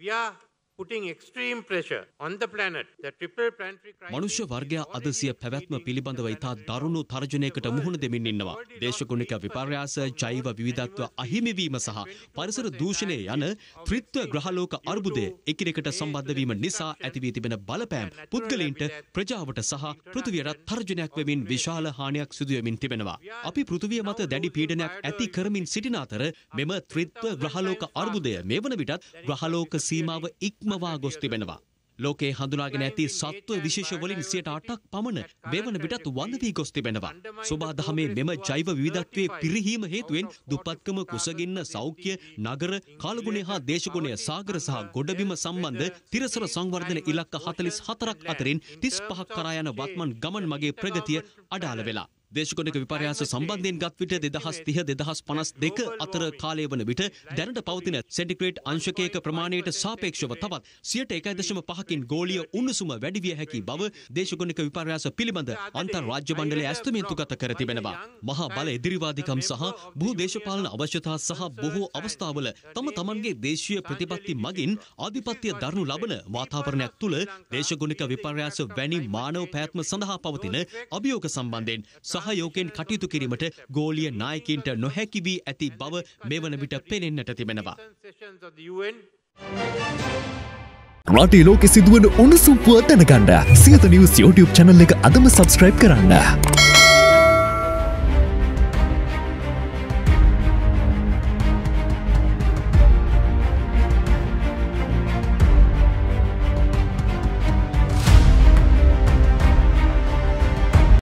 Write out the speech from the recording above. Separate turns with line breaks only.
We are putting extreme pressure on the planet. The triple planetary crisis.
මනුෂ්‍ය වර්ගයා අද සිය පැවැත්ම පිළිබඳව ඉතා දරුණු තර්ජනයකට මුහුණ දෙමින් ඉන්නවා. දේශගුණික විපර්යාස, ජෛව විවිධත්ව අහිමිවීම සහ පරිසර දූෂණය යන ත්‍රිත්ව ග්‍රහලෝක අර්බුදය එකිනෙකට සම්බන්ධ වීම නිසා ඇතිවී තිබෙන බලපෑම් පුද්ගලයින්ට ප්‍රජාවට සහ පෘථිවියටත් තර්ජනයක් වෙමින් විශාල හානියක් සිදුවමින් තිබෙනවා. අපි පෘථිවිය මත දැඩි පීඩනයක් ඇති කරමින් සිටින අතර මෙම ත්‍රිත්ව ග්‍රහලෝක අර්බුදය මේ වන විටත් ග්‍රහලෝක සීමාව ඉක්මවා ගොස් තිබෙනවා. ලෝකේ හඳුනාගෙන ඇති සත්ව විශේෂ වලින් සියට අටක් පමණ මෙවන විටත් වඳ වී ගොස් තිබෙනවා. සෝබා දහමේ මෙම ජෛව විවිධත්වයේ පිරිහීම හේතුවෙන් දුප්පත්කම කුසගින්න සෞඛ්‍ය නගර කාලගුණය හා දේශගුණය සාගර සහ ගොඩබිම සම්බන්ධ තිරසර සංවර්ධන ඉලක්ක 44ක් අතරින් 35ක් කරා යන වත්මන් ගමන් මගේ ප්‍රගතිය අඩාල වෙලා. දේශගුණික විපර්යාස සම්බන්ධයෙන් ගත් විට දෙදහස් තිහ දෙදහස් පනස් දෙක අතර කාලය වන විට දැනට පවතින සෙන්ටිග්‍රේට් අංශකයක ප්‍රමාණයට සාපේක්ෂව තවත් සියට එකයි දශම පහකින් ගෝලිය උණුසුම වැඩිවිය හැකි බව දේශගුණික විපර්යාස පිළිබඳ අන්තර් රාජ්‍ය මණ්ඩලය ඇස්තමේන්තුගත කර තිබෙනවා. මහා බල එදිරිවාදිකම් සහ බොහෝ දේශපාලන අවශ්‍යතා සහ බොහෝ අවස්ථාවල තම තමන්ගේ දේශීය ප්‍රතිපත්ති මගින් ආධිපත්‍ය දරනු ලබන වාතාවරණයක් තුළ දේශගුණික විපර්යාස වැනි මානව පැත්ම සඳහා පවතින අභියෝග සම්බන්ධයෙන් සහයෝකෙන් කටයුතු කිරීමට ගෝලිය නායකින්ට නොහැකි වී ඇති බව මෙවන විට පෙනෙන්නට තිබෙනවා.
Sessions of the UN
රටේ ලෝකෙ සිදුවන උණුසුම් පුවත් දැනගන්න සියත නිවස් YouTube channel එක අදම subscribe කරන්න.